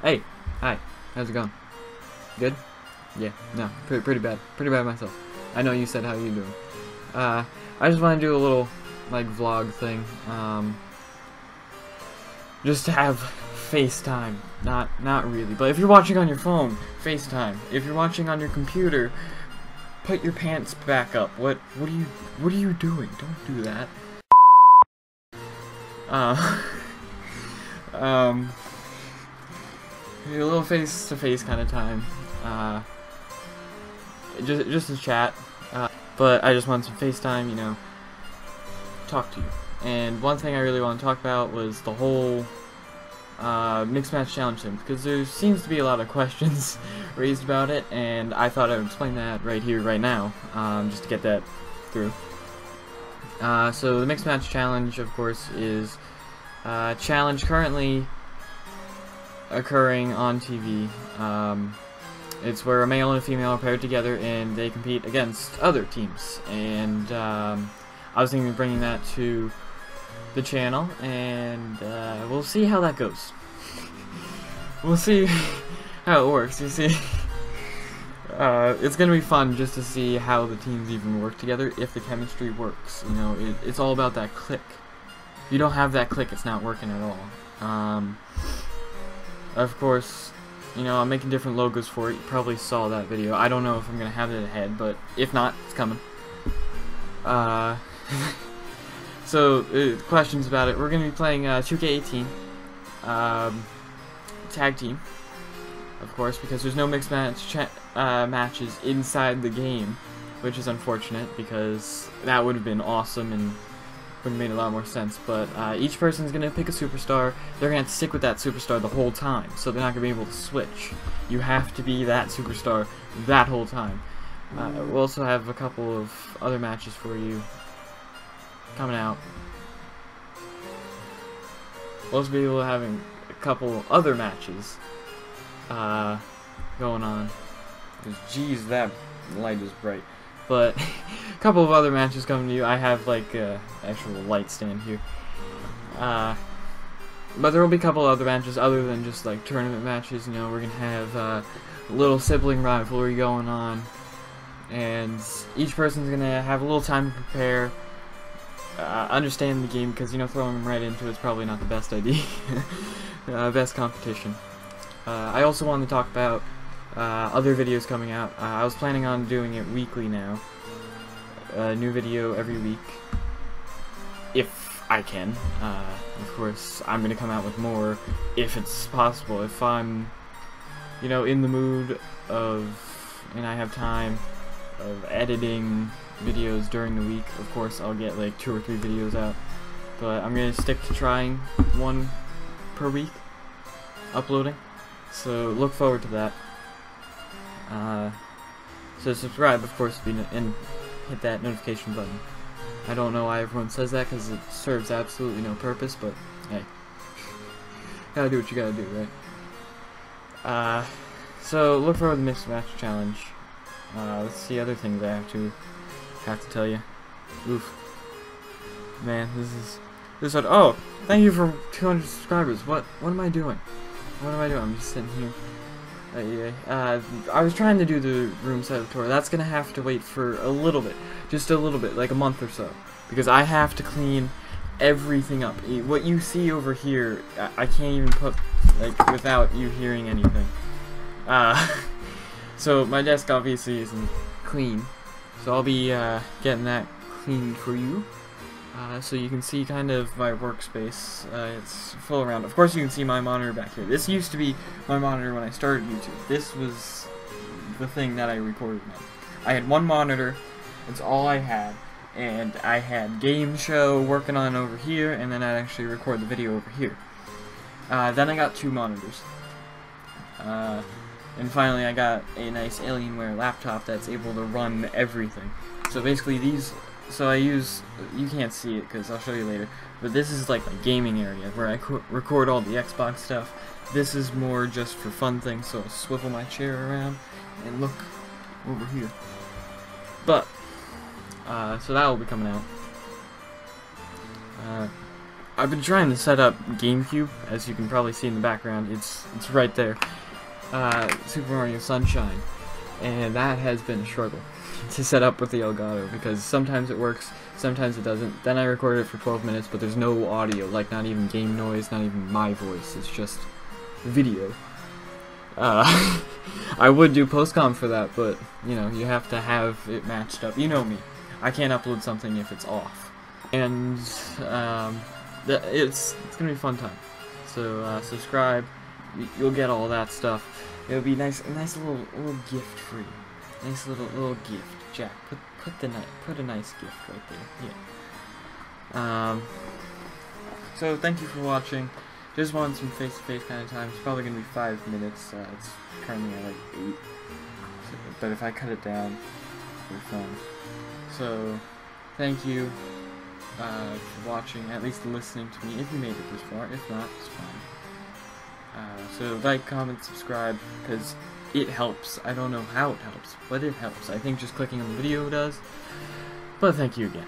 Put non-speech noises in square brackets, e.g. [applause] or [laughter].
Hey, hi. How's it going? Good? Yeah, no, pretty, pretty bad. Pretty bad myself. I know you said how you doing. Uh, I just want to do a little, like, vlog thing. Um, just to have FaceTime. Not, not really. But if you're watching on your phone, FaceTime. If you're watching on your computer, put your pants back up. What, what are you, what are you doing? Don't do that. Uh, [laughs] um, a little face-to-face kind of time. Uh, just, just a chat. Uh, but I just want some FaceTime, you know, talk to you. And one thing I really want to talk about was the whole uh, mixed match challenge thing, because there seems to be a lot of questions [laughs] raised about it, and I thought I would explain that right here, right now, um, just to get that through. Uh, so the mixed match challenge, of course, is a challenge currently occurring on TV. Um, it's where a male and a female are paired together and they compete against other teams. And um, I was thinking of bringing that to the channel, and uh, we'll see how that goes. we'll see [laughs] how it works. You see, [laughs] uh, it's gonna be fun just to see how the teams even work together if the chemistry works. You know, it, it's all about that click. If you don't have that click, it's not working at all. Um, of course, you know, I'm making different logos for it. You probably saw that video. I don't know if I'm going to have it ahead, but if not, it's coming. Uh, [laughs] so, uh, questions about it. We're going to be playing uh, 2K18 um, tag team, of course, because there's no mixed match uh, matches inside the game, which is unfortunate because that would have been awesome and would have made a lot more sense. But uh, each is going to pick a superstar. They're going to stick with that superstar the whole time, so they're not going to be able to switch. You have to be that superstar that whole time. Uh, we'll also have a couple of other matches for you coming out. We'll also be able to having a couple other matches uh, going on. Because, geez, that light is bright. But [laughs] a couple of other matches coming to you. I have like a actual light stand here. Uh, but there will be a couple other matches other than just like tournament matches. You know, we're gonna have uh, a little sibling rivalry going on, and each person's gonna have a little time to prepare. Uh, understand the game because you know throwing them right into it's probably not the best idea. [laughs] uh, best competition. Uh, I also wanted to talk about uh, other videos coming out. Uh, I was planning on doing it weekly now. A new video every week. If I can. Uh, of course, I'm going to come out with more if it's possible. If I'm, you know, in the mood of, and I have time of editing videos during the week, of course I'll get like two or three videos out. But I'm going to stick to trying one per week uploading. So look forward to that. Uh, so subscribe, of course, and hit that notification button. I don't know why everyone says that because it serves absolutely no purpose, but hey, gotta do what you gotta do, right? Uh, so look for the mixed match challenge. Uh, let's see other things I have to have to tell you. Oof, man, this is this one. Oh, thank you for 200 subscribers. What what am I doing? What am I doing? I'm just sitting here. Uh, uh, I was trying to do the room setup tour. That's gonna have to wait for a little bit, just a little bit, like a month or so, because I have to clean everything up. What you see over here, I, I can't even put like without you hearing anything. Uh, [laughs] so my desk obviously isn't clean, so I'll be uh, getting that cleaned for you. Uh, so you can see kind of my workspace. Uh, it's full around. Of course you can see my monitor back here. This used to be my monitor when I started YouTube. This was the thing that I recorded on. I had one monitor. It's all I had. And I had game show working on over here, and then I'd actually record the video over here. Uh, then I got two monitors. Uh, and finally I got a nice Alienware laptop that's able to run everything. So basically these so I use, you can't see it because I'll show you later, but this is like my gaming area where I record all the Xbox stuff. This is more just for fun things, so I'll swivel my chair around and look over here. But, uh, so that will be coming out. Uh, I've been trying to set up GameCube, as you can probably see in the background. It's it's right there. Uh, Super Mario Sunshine, and that has been a struggle [laughs] to set up with the Elgato because sometimes it works, sometimes it doesn't. Then I recorded it for 12 minutes, but there's no audio, like not even game noise, not even my voice. It's just video. Uh, [laughs] I would do postcom for that, but you know you have to have it matched up. You know me. I can't upload something if it's off, and um, it's it's gonna be a fun time. So uh, subscribe. You'll get all that stuff. It'll be nice, a nice little little gift for you. Nice little little gift, Jack. Put put the put a nice gift right there. Yeah. Um. So thank you for watching. Just wanted some face-to-face -face kind of time. It's probably gonna be five minutes. Uh, it's currently at like eight. So, but if I cut it down, we're fine. So, thank you uh, for watching, at least listening to me, if you made it this far. If not, it's fine. Uh, so like, comment, subscribe, because it helps. I don't know how it helps, but it helps. I think just clicking on the video does. But thank you again.